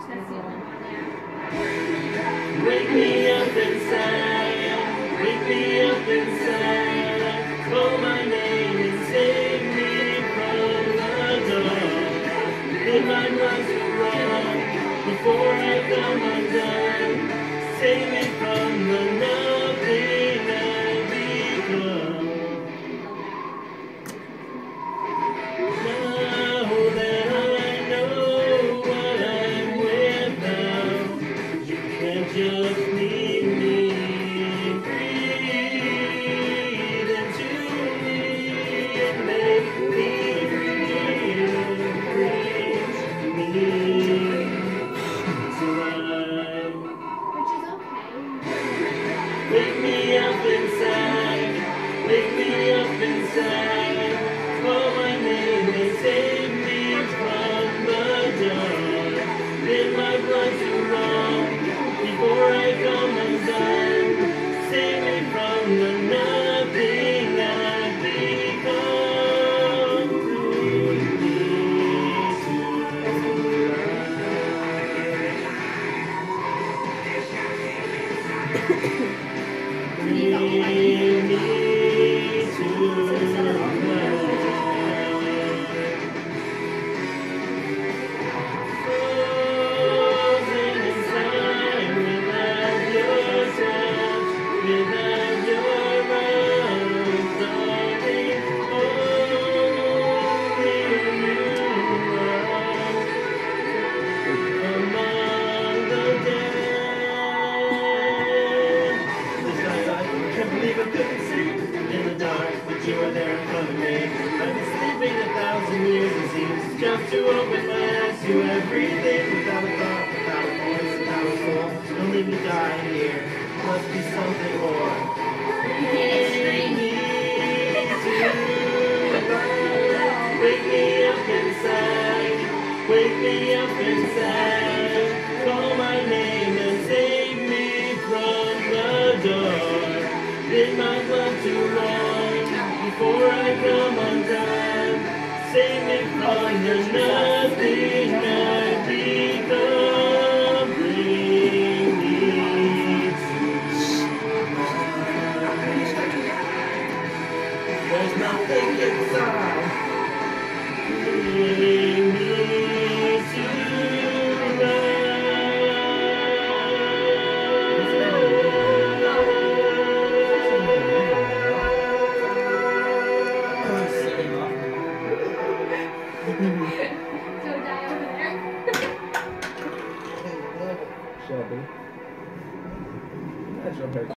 There's no ceiling. Wake me up inside. Wake me up inside. Call oh, my name and save me from the dark. Live my life run before I come undone. Save me from you วัน吧 you were there in front of me. I've been sleeping a thousand years, it seems, just to open my eyes to everything without a thought, without a voice, without a soul. Don't leave me die here. Must be something more. Wake me up inside. Wake me up inside. There's nothing inside. Bring me to life. Go die over there. Shelby. That's your